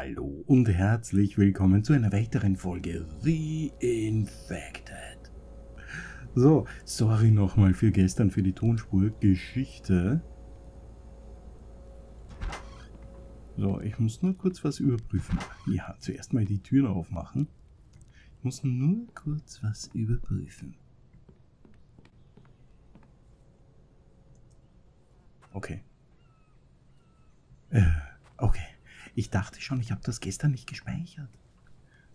Hallo und herzlich willkommen zu einer weiteren Folge The Infected. So, sorry nochmal für gestern für die Tonspur Geschichte. So, ich muss nur kurz was überprüfen. Ja, zuerst mal die Türen aufmachen. Ich muss nur kurz was überprüfen. Okay. Äh, okay. Ich dachte schon, ich habe das gestern nicht gespeichert.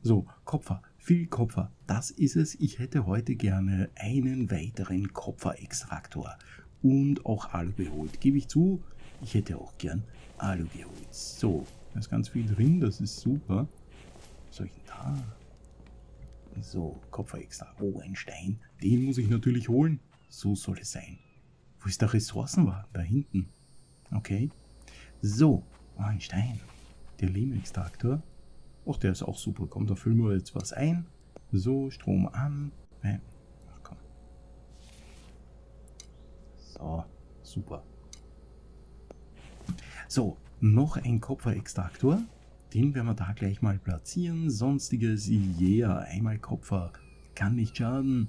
So, Kopfer, viel Kopfer, das ist es. Ich hätte heute gerne einen weiteren Kopferextraktor und auch Alu geholt. Gebe ich zu, ich hätte auch gern Alu geholt. So, da ist ganz viel drin, das ist super. Was soll ich denn da? So, Kopferextra. Oh, ein Stein. Den muss ich natürlich holen. So soll es sein. Wo ist der Ressourcenwagen? Da hinten. Okay. So, oh, ein Stein. Der Lehmextraktor. Ach, der ist auch super. Komm, da füllen wir jetzt was ein. So, Strom an. Ach komm. So, super. So, noch ein Kupferextraktor. Den werden wir da gleich mal platzieren. Sonstiges, yeah, einmal Kupfer. Kann nicht schaden.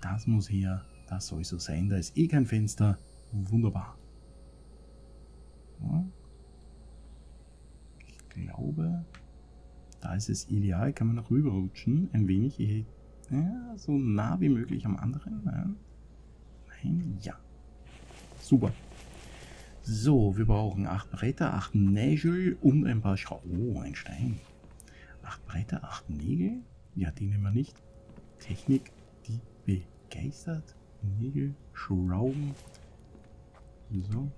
Das muss her. Das soll so sein. Da ist eh kein Fenster. Wunderbar. So. Ich glaube, da ist es ideal. Kann man noch rüberrutschen. Ein wenig. Ja, so nah wie möglich am anderen. Nein, ja. Super. So, wir brauchen 8 Bretter, 8 Nägel und ein paar Schrauben. Oh, ein Stein. 8 Bretter, 8 Nägel. Ja, die nehmen wir nicht. Technik, die begeistert. Nägel, Schrauben. So.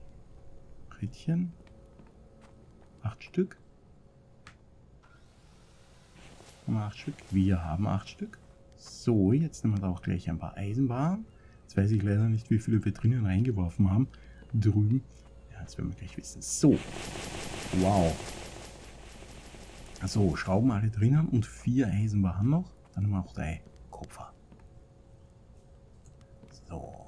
Brettchen. 8 Stück. Haben wir 8 Stück? Wir haben 8 Stück. So, jetzt nehmen wir da auch gleich ein paar Eisenbahnen. Jetzt weiß ich leider nicht, wie viele wir drinnen reingeworfen haben. Drüben das werden wir gleich wissen. So. Wow. So, Schrauben alle drinnen und vier Eisenbahnen noch. Dann haben wir auch drei Kupfer. So.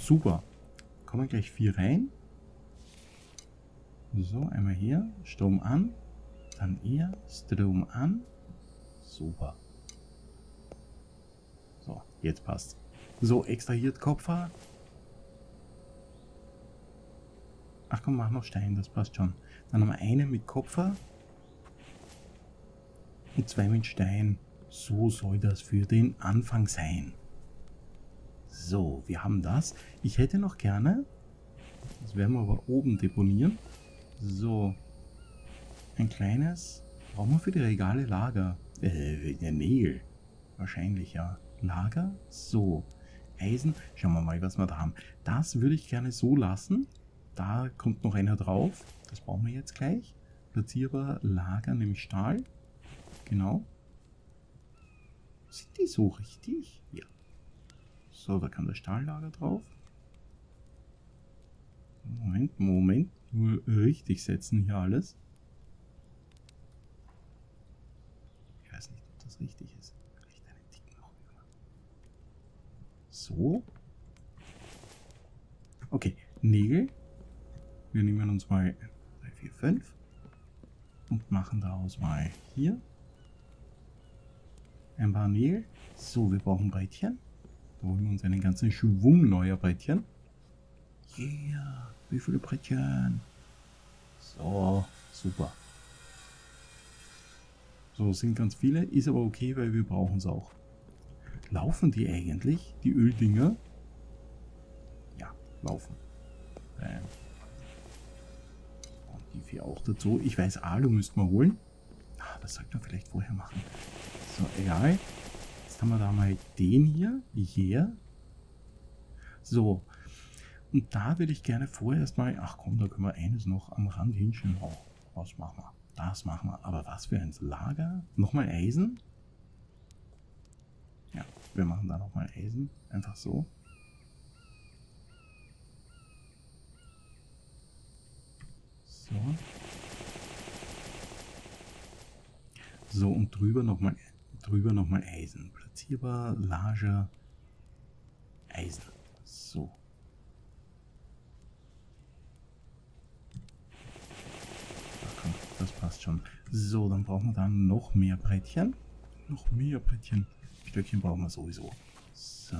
Super. Kommen gleich vier rein. So, einmal hier. Strom an. Dann hier. Strom an. Super. So, jetzt passt. So, extrahiert Kupfer. Ach komm, mach noch Stein, das passt schon. Dann haben wir eine mit Kupfer und zwei mit Stein. So soll das für den Anfang sein. So, wir haben das. Ich hätte noch gerne, das werden wir aber oben deponieren, so ein kleines, brauchen wir für die Regale Lager, äh, Nägel, wahrscheinlich ja, Lager, so, Eisen. Schauen wir mal, was wir da haben. Das würde ich gerne so lassen. Da kommt noch einer drauf. Das brauchen wir jetzt gleich. Platzierbar Lager, nämlich Stahl. Genau. Sind die so richtig? Ja. So, da kann der Stahllager drauf. Moment, Moment. Nur richtig setzen hier alles. Ich weiß nicht, ob das richtig ist. So. Okay, Nägel. Wir nehmen uns mal 3, 4, 5 und machen daraus mal hier ein paar Nägel. So, wir brauchen Brettchen. Da holen wir uns einen ganzen Schwung neuer Brettchen. Yeah, wie viele Brettchen? So, super. So, sind ganz viele, ist aber okay, weil wir brauchen es auch. Laufen die eigentlich, die Öldinger? Ja, laufen. Ähm. Und die vier auch dazu. Ich weiß, Alu müssten wir holen. Ah, das sollte man vielleicht vorher machen. So, egal. Jetzt haben wir da mal den hier. Hier. So. Und da würde ich gerne vorerst mal... Ach komm, da können wir eines noch am Rand hinstellen. Oh, was machen wir? Das machen wir. Aber was für ein Lager? Nochmal Eisen? Ja, wir machen da nochmal Eisen. Einfach so. So. So, und drüber nochmal drüber noch Eisen. Platzierbar, Lager, Eisen. So. So, dann brauchen wir dann noch mehr Brettchen. Noch mehr Brettchen. Stöckchen brauchen wir sowieso. So.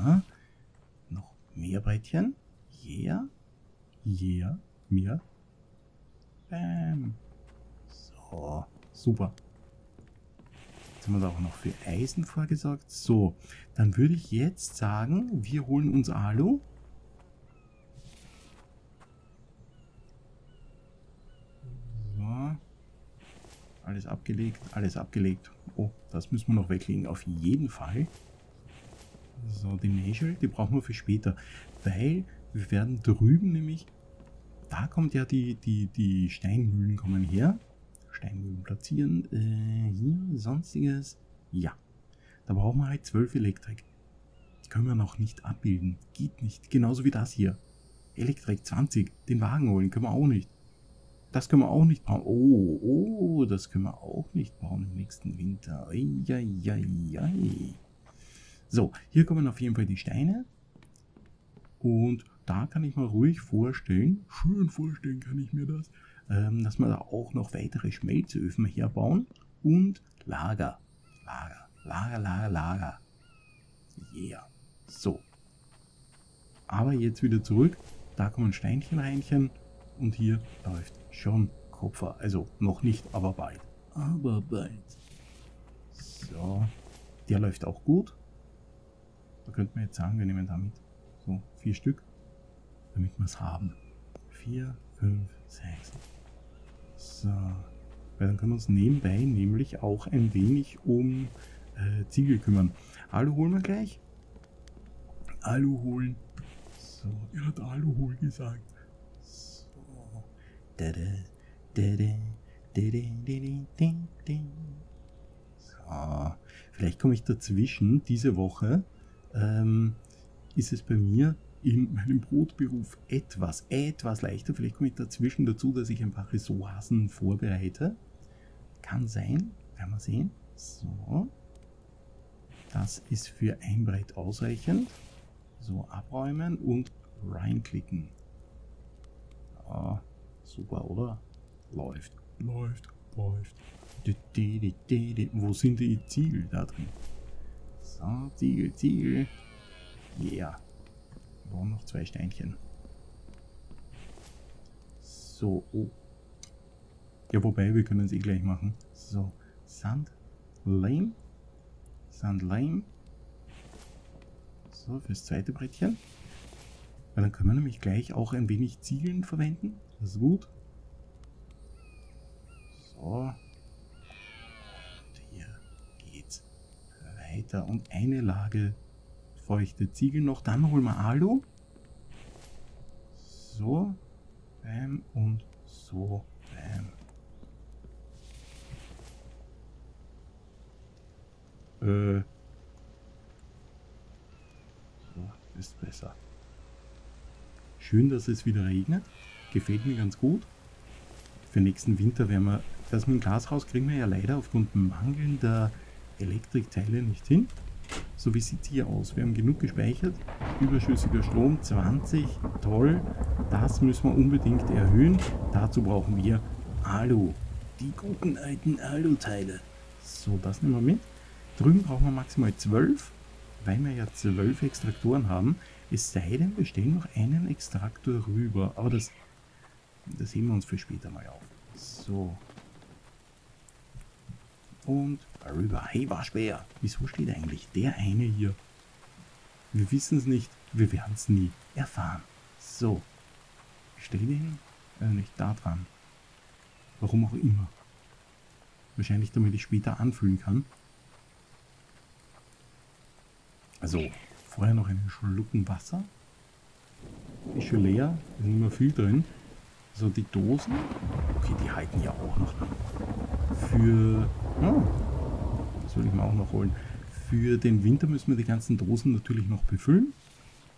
Noch mehr Brettchen. Yeah. Yeah. Mehr. Bam. So. Super. Jetzt haben wir da auch noch für Eisen vorgesorgt. So. Dann würde ich jetzt sagen, wir holen uns Alu. So. Alles abgelegt, alles abgelegt. Oh, das müssen wir noch weglegen, auf jeden Fall. So, die Nägel, die brauchen wir für später. Weil wir werden drüben nämlich, da kommt ja die, die, die Steinmühlen kommen her. Steinmühlen platzieren. Äh, hier, sonstiges. Ja. Da brauchen wir halt 12 Elektrik. Die können wir noch nicht abbilden. Geht nicht. Genauso wie das hier. Elektrik 20. Den Wagen holen können wir auch nicht. Das können wir auch nicht bauen. Oh, oh, das können wir auch nicht bauen im nächsten Winter. Eieiei. So, hier kommen auf jeden Fall die Steine. Und da kann ich mir ruhig vorstellen, schön vorstellen kann ich mir das, ähm, dass wir da auch noch weitere Schmelzöfen herbauen und Lager. Lager, Lager, Lager, Lager. Yeah. So. Aber jetzt wieder zurück. Da kommen Steinchen reinchen und hier läuft schon Kupfer. Also noch nicht, aber bald. Aber bald. So. Der läuft auch gut. Da könnte man jetzt sagen, wir nehmen damit so vier Stück, damit wir es haben. Vier, fünf, sechs. So. Weil dann können wir uns nebenbei nämlich auch ein wenig um äh, Ziegel kümmern. Alu holen wir gleich. Alu holen. So, er hat Alu holen gesagt. So, vielleicht komme ich dazwischen. Diese Woche ähm, ist es bei mir in meinem Brotberuf etwas, etwas leichter. Vielleicht komme ich dazwischen dazu, dass ich ein paar Ressourcen vorbereite. Kann sein, werden wir sehen. So. Das ist für ein Brett ausreichend. So, abräumen und reinklicken. Ja, super, oder? Läuft, läuft, läuft. Wo sind die Ziegel da drin? So, Ziegel, Ziegel. Yeah. Wir brauchen noch zwei Steinchen. So, oh. Ja, wobei, wir können es eh gleich machen. So, Sand, Lame. Sand, Lame. So, fürs zweite Brettchen. Weil dann können wir nämlich gleich auch ein wenig Ziegeln verwenden. Das ist gut. So. Und hier geht's weiter. Und eine Lage feuchte Ziegel noch. Dann holen wir Alu. So. Bam und so. Bam. Äh. So, ist besser. Schön, dass es wieder regnet. Gefällt mir ganz gut. Für nächsten Winter werden wir das mit dem Glashaus kriegen wir ja leider aufgrund mangelnder Elektrikteile nicht hin. So wie sieht es hier aus? Wir haben genug gespeichert. Überschüssiger Strom 20. Toll. Das müssen wir unbedingt erhöhen. Dazu brauchen wir Alu. Die guten alten Alu-Teile. So, das nehmen wir mit. Drüben brauchen wir maximal 12, weil wir ja 12 Extraktoren haben. Es sei denn, wir stellen noch einen Extraktor rüber. Aber das, das heben wir uns für später mal auf. So, und rüber. Hey Waschbär, wieso steht eigentlich der eine hier? Wir wissen es nicht, wir werden es nie erfahren. So, ich stelle den äh, nicht da dran. Warum auch immer. Wahrscheinlich damit ich später anfüllen kann. Also, vorher noch einen Schlucken Wasser. Ist schon leer, ist nicht mehr viel drin. So, die Dosen. Okay, die halten ja auch noch. Für Oh, das will ich mir auch noch holen. Für den Winter müssen wir die ganzen Dosen natürlich noch befüllen.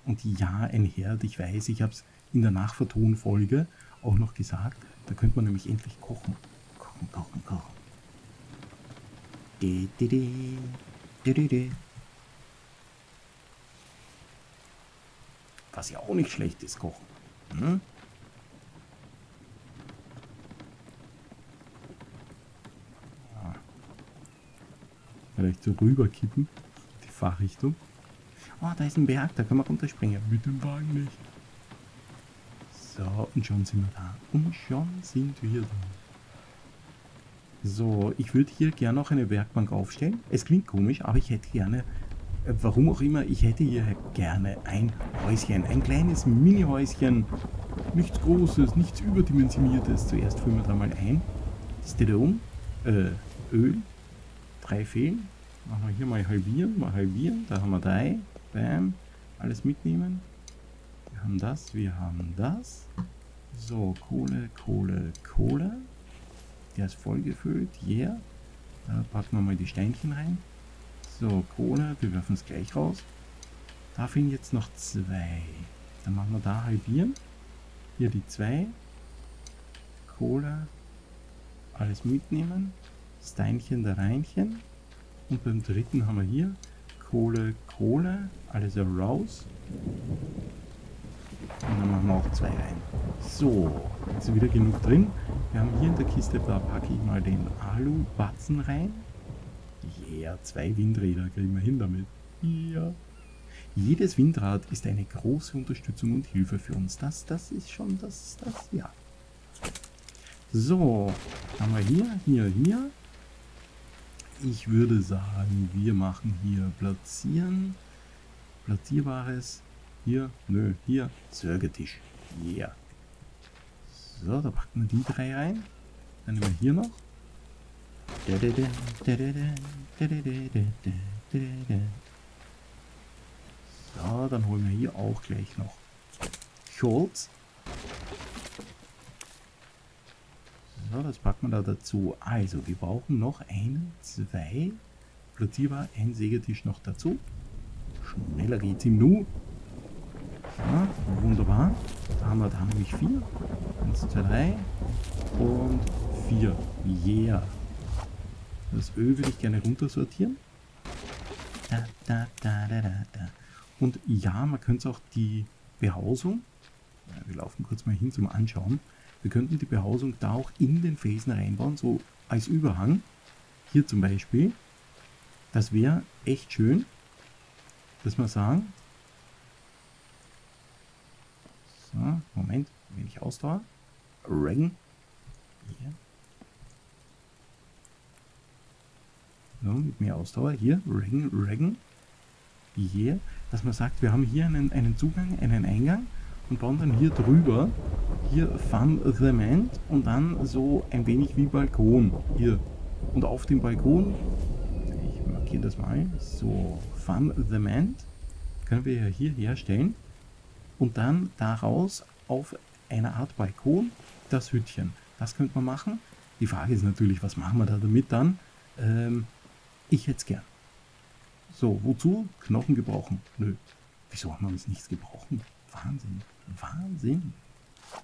Und ja, ein Herd, ich weiß, ich habe es in der Nachvertonfolge auch noch gesagt. Da könnte man nämlich endlich kochen. Kochen, kochen, kochen. De, de. De, de, de. Was ja auch nicht schlecht ist, kochen. Hm? Vielleicht so rüberkippen. Die Fahrrichtung. Oh, da ist ein Berg, da können wir runterspringen. Mit dem Wagen nicht. So, und schon sind wir da. Und schon sind wir da. So, ich würde hier gerne noch eine Werkbank aufstellen. Es klingt komisch, aber ich hätte gerne, äh, warum auch immer, ich hätte hier gerne ein Häuschen. Ein kleines Mini-Häuschen. Nichts Großes, nichts Überdimensioniertes. Zuerst füllen wir da mal ein. Stadium, äh, Öl. Drei fehlen. Machen wir hier mal halbieren, mal halbieren. Da haben wir drei. Bam. Alles mitnehmen. Wir haben das, wir haben das. So, Kohle, Kohle, Kohle. Der ist voll gefüllt. Yeah. Da packen wir mal die Steinchen rein. So, Kohle, wir werfen es gleich raus. Da fehlen jetzt noch zwei. Dann machen wir da halbieren. Hier die zwei. Kohle. Alles mitnehmen. Steinchen da reinchen. Und beim dritten haben wir hier Kohle, Kohle. Alles raus. Und dann machen wir auch zwei rein. So, jetzt ist wieder genug drin. Wir haben hier in der Kiste, da packe ich mal den Alu-Batzen rein. Yeah, zwei Windräder kriegen wir hin damit. Ja. Jedes Windrad ist eine große Unterstützung und Hilfe für uns. Das, das ist schon das, das, ja. So, haben wir hier, hier, hier. Ich würde sagen, wir machen hier platzieren. Platzierbares hier, nö, hier, Zörgetisch. Yeah. So, da packen wir die drei rein. Dann nehmen wir hier noch. So, dann holen wir hier auch gleich noch Holz. So, das packen wir da dazu. Also, wir brauchen noch einen, zwei, platzierbar, ein Sägetisch noch dazu. Schneller geht's im Nu. Ja, wunderbar. Da haben wir da nämlich vier. Eins, zwei, drei und vier. Yeah. Das Öl würde ich gerne runtersortieren. Da, da, da, da, da, da. Und ja, man könnte auch die Behausung, ja, wir laufen kurz mal hin zum Anschauen, wir könnten die Behausung da auch in den Felsen reinbauen, so als Überhang. Hier zum Beispiel. Das wäre echt schön, dass wir sagen, So, Moment, wenig Ausdauer. Regen. Hier. So, mit mehr Ausdauer. Hier, Regen, Regen. Hier, dass man sagt, wir haben hier einen, einen Zugang, einen Eingang und bauen dann hier drüber, hier Fundament und dann so ein wenig wie Balkon. Hier. Und auf dem Balkon, ich markiere das mal, so Fundament können wir ja hier herstellen und dann daraus auf einer Art Balkon das Hütchen. Das könnte man machen. Die Frage ist natürlich, was machen wir da damit dann? Ähm, ich hätte es gern. So, wozu? Knochen gebrauchen. Nö. Wieso haben wir uns nichts gebrochen? Wahnsinn. Wahnsinn.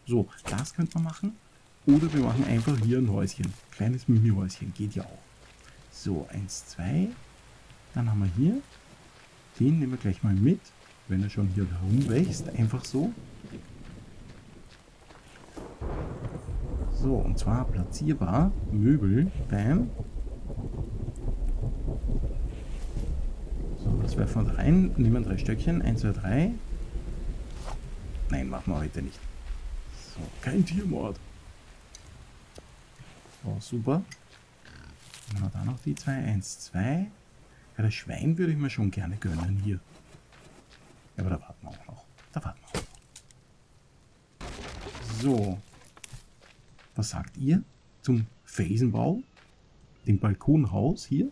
So, das könnte man machen. Oder wir machen einfach hier ein Häuschen. Kleines Mini-Häuschen. Geht ja auch. So, eins, zwei. Dann haben wir hier. Den nehmen wir gleich mal mit wenn er schon hier herumwächst, einfach so. So, und zwar platzierbar, Möbel, bam. So, das werfen wir rein, nehmen drei Stöckchen, 1, 2, 3. Nein, machen wir heute nicht. So, kein Tiermord. So, super. Dann haben wir da noch die zwei, 1, 2. Ja, das Schwein würde ich mir schon gerne gönnen hier. Ja, aber da warten wir auch noch. Da warten wir auch noch. So. Was sagt ihr zum Felsenbau? Dem Balkonhaus hier?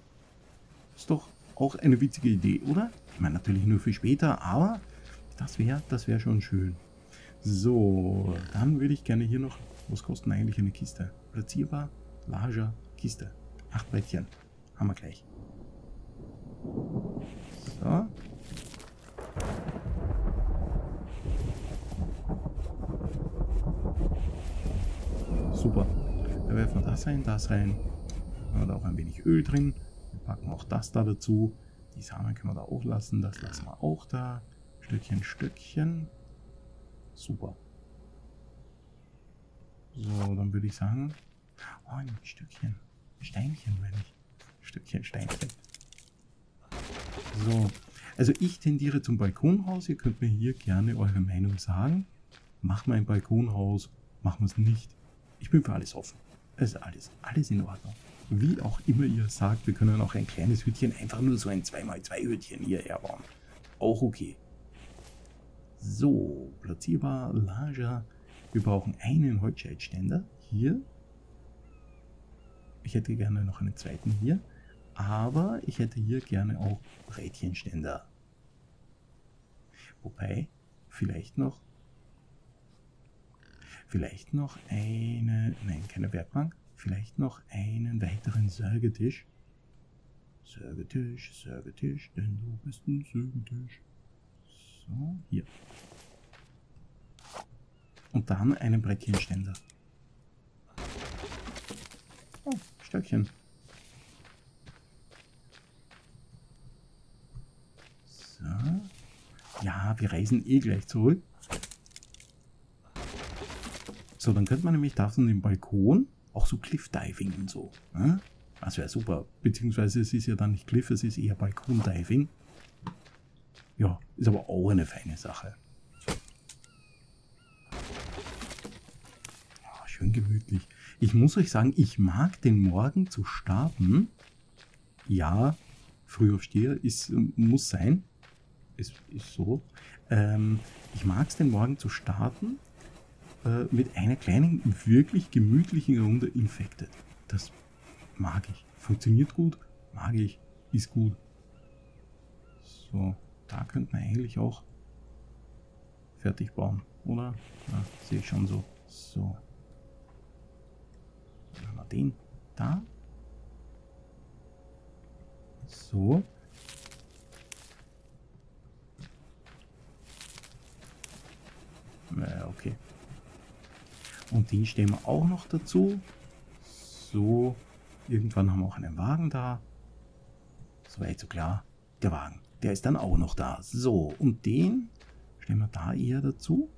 Ist doch auch eine witzige Idee, oder? Ich meine natürlich nur für später, aber das wäre das wär schon schön. So, dann würde ich gerne hier noch... Was kostet eigentlich eine Kiste? Platzierbar, larger Kiste. Acht Brettchen. Haben wir gleich. So. Super. Da werfen wir das rein, das rein. Da haben wir da auch ein wenig Öl drin. Wir packen auch das da dazu. Die Samen können wir da auch lassen. Das lassen wir auch da. Stückchen, Stückchen. Super. So, dann würde ich sagen, oh, ein Stückchen Steinchen will ich. Stückchen Steinchen. So, also ich tendiere zum Balkonhaus. Ihr könnt mir hier gerne eure Meinung sagen. Machen wir ein Balkonhaus, machen wir es nicht. Ich bin für alles offen. Es ist alles, alles in Ordnung. Wie auch immer ihr sagt, wir können auch ein kleines Hütchen, einfach nur so ein 2x2 Hütchen hierher bauen. Auch okay. So, platzierbar, larger. Wir brauchen einen Holzscheitständer hier. Ich hätte gerne noch einen zweiten hier. Aber ich hätte hier gerne auch Rädchenständer. Wobei, vielleicht noch, vielleicht noch eine, nein, keine Werkbank, vielleicht noch einen weiteren Sörgetisch. Sörgetisch, Sörgetisch, denn du bist ein Sörgetisch. So, hier. Und dann einen Brettchenständer. Oh, Stöckchen. So. Ja, wir reisen eh gleich zurück. So, dann könnte man nämlich da von dem Balkon auch so Cliff Diving und so. Ne? Das wäre super. Beziehungsweise es ist ja dann nicht Cliff, es ist eher Balkon Diving. Ja, ist aber auch eine feine Sache. Ja, schön gemütlich. Ich muss euch sagen, ich mag den Morgen zu starten. Ja, Frühaufsteher ist, muss sein. Ist, ist so. Ähm, ich mag es, den Morgen zu starten äh, mit einer kleinen, wirklich gemütlichen Runde Infected. Das mag ich. Funktioniert gut, mag ich, ist gut. So da könnte man eigentlich auch fertig bauen, oder? Ja, sehe ich schon so. So. Dann haben wir den da. So. Ja, okay. Und den stellen wir auch noch dazu. So. Irgendwann haben wir auch einen Wagen da. War jetzt so klar. Der Wagen. Der ist dann auch noch da. So, und den stellen wir da eher dazu.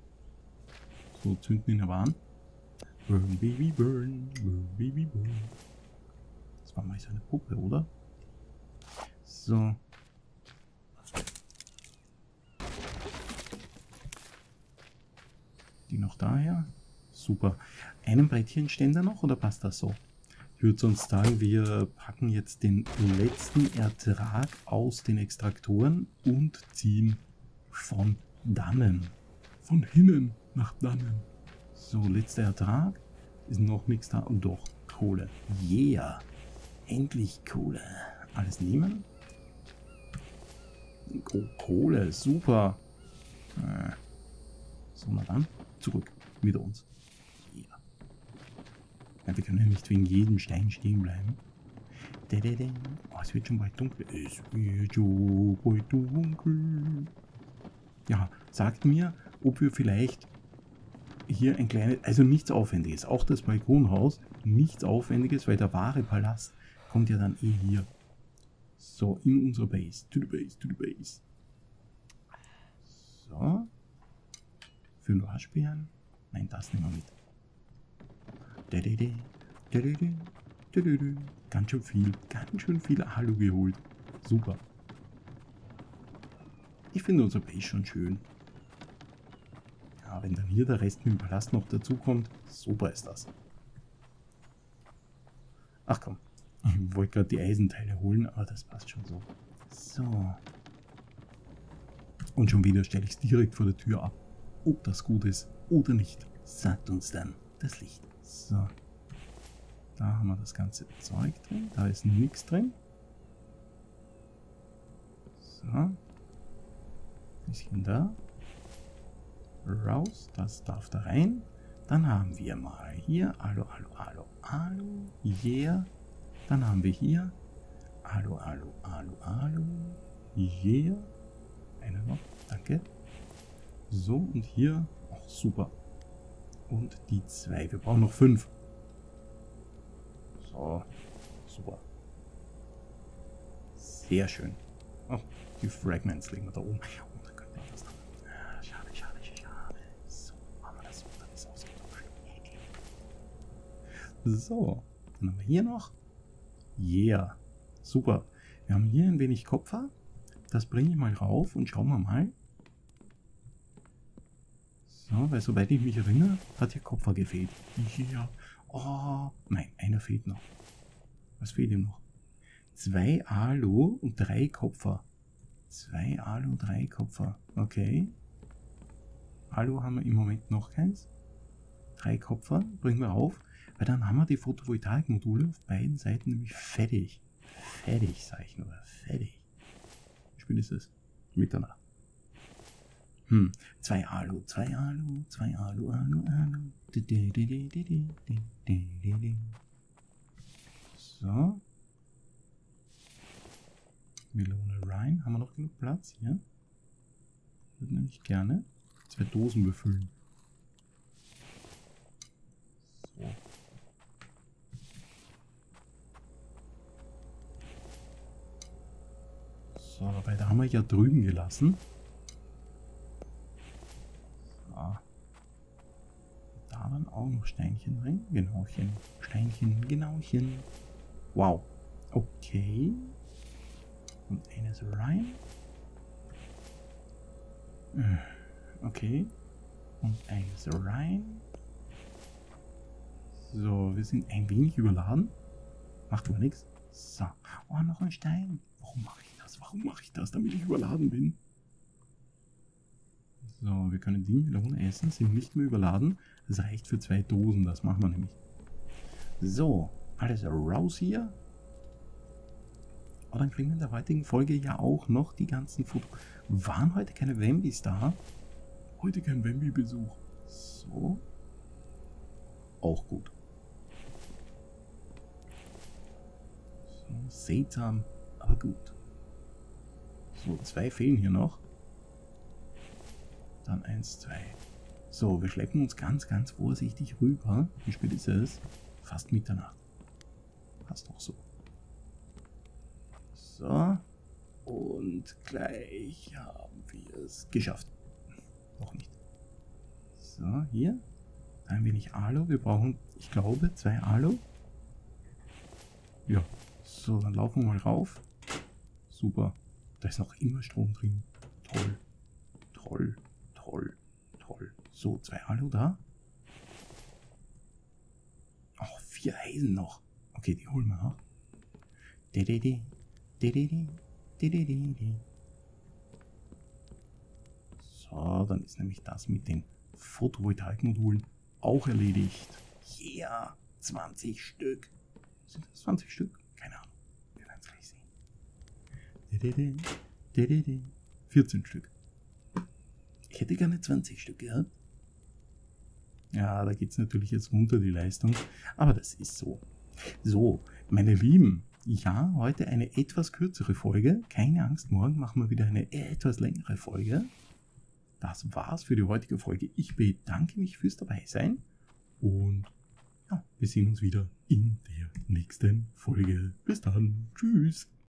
So, zünden ihn aber an. Burn, Baby, burn, burn, Baby, burn. Das war mal so eine Puppe, oder? So. Die noch daher. Super. Einen Brettchenständer noch oder passt das so? Ich würde sonst sagen, wir packen jetzt den letzten Ertrag aus den Extraktoren und ziehen von dannen. Von hinnen nach dannen. So, letzter Ertrag. Ist noch nichts da. Und doch, Kohle. Yeah. Endlich Kohle. Alles nehmen. Oh, Kohle. Super. Äh. So, na dann. Zurück. Mit uns. Ja, wir können ja nicht wegen jedem Stein stehen bleiben. Oh, es wird schon bald dunkel. Es wird schon bald dunkel. Ja, sagt mir, ob wir vielleicht hier ein kleines, also nichts Aufwendiges, auch das Balkonhaus, nichts Aufwendiges, weil der wahre Palast kommt ja dann eh hier. So, in unserer Base. To the Base, to the Base. So. Für den Waschbären. Nein, das nehmen wir mit. Ganz schön viel, ganz schön viel Alu geholt. Super. Ich finde unser Base schon schön. Ja, wenn dann hier der Rest mit dem Palast noch dazu kommt, super ist das. Ach komm, ich wollte gerade die Eisenteile holen, aber das passt schon so. So. Und schon wieder stelle ich es direkt vor der Tür ab. Ob das gut ist oder nicht, sagt uns dann das Licht. So. Da haben wir das ganze Zeug drin. Da ist nichts drin. So. Bisschen da. Raus. Das darf da rein. Dann haben wir mal hier Alu, Alu, Alu, Alu. Yeah. Dann haben wir hier Alu, Alu, Alu, Alu. Yeah. Eine noch. Danke. So, und hier. Oh, super und die zwei. Wir brauchen noch fünf. So, super. Sehr schön. Oh, die Fragments legen wir da oben. Oh. Ah. So, dann haben wir hier noch. Yeah, super. Wir haben hier ein wenig Kupfer. das bringe ich mal rauf und schauen wir mal. So, weil soweit ich mich erinnere, hat hier Kopfer gefehlt. Ja. Oh, nein, einer fehlt noch. Was fehlt ihm noch? Zwei Alu und drei Kopfer. Zwei Alu, drei Kopfer. Okay. Alu haben wir im Moment noch keins. Drei Kopfer bringen wir auf, weil dann haben wir die Photovoltaikmodule auf beiden Seiten nämlich fertig. Fertig, sag ich nur. Fertig. Wie spät ist es? Mitternacht. Hm, zwei Alu, zwei Alu, zwei Alu, Alu, Alu. So. Melone rein. Haben wir noch genug Platz hier? Würde nämlich gerne zwei Dosen befüllen. So. So, dabei da haben wir ja drüben gelassen. Waren auch noch Steinchen drin. Genauchen. Steinchen, genauchen. Wow. Okay. Und eines rein. Äh, okay. Und eines rein. So, wir sind ein wenig überladen. Macht aber nichts. So. Oh, noch ein Stein. Warum mache ich das? Warum mache ich das, damit ich überladen bin? So, wir können die Melone essen, sind nicht mehr überladen. Das reicht für zwei Dosen, das machen wir nämlich. So, alles raus hier. Und dann kriegen wir in der heutigen Folge ja auch noch die ganzen Fotos. Waren heute keine Wembis da? Heute kein Wembi-Besuch. So. Auch gut. So, seltsam, aber gut. So, zwei fehlen hier noch. Dann eins, zwei. So, wir schleppen uns ganz, ganz vorsichtig rüber. Wie spät ist es? Fast Mitternacht. Passt auch so. So. Und gleich haben wir es geschafft. Noch nicht. So, hier. Ein wenig Alu. Wir brauchen, ich glaube, zwei Alu. Ja. So, dann laufen wir mal rauf. Super. Da ist noch immer Strom drin. Toll. Toll. Toll, toll. So, zwei Alu da. Oh, vier Eisen noch. Okay, die holen wir noch. So, dann ist nämlich das mit den Photovoltaikmodulen auch erledigt. Yeah, 20 Stück. Sind das 20 Stück? Keine Ahnung. Wir werden es gleich sehen. 14 Stück. Hätte gerne 20 Stück gehabt. Ja, da geht es natürlich jetzt runter, die Leistung. Aber das ist so. So, meine Lieben, ja, heute eine etwas kürzere Folge. Keine Angst, morgen machen wir wieder eine etwas längere Folge. Das war's für die heutige Folge. Ich bedanke mich fürs Dabeisein und ja, wir sehen uns wieder in der nächsten Folge. Bis dann. Tschüss.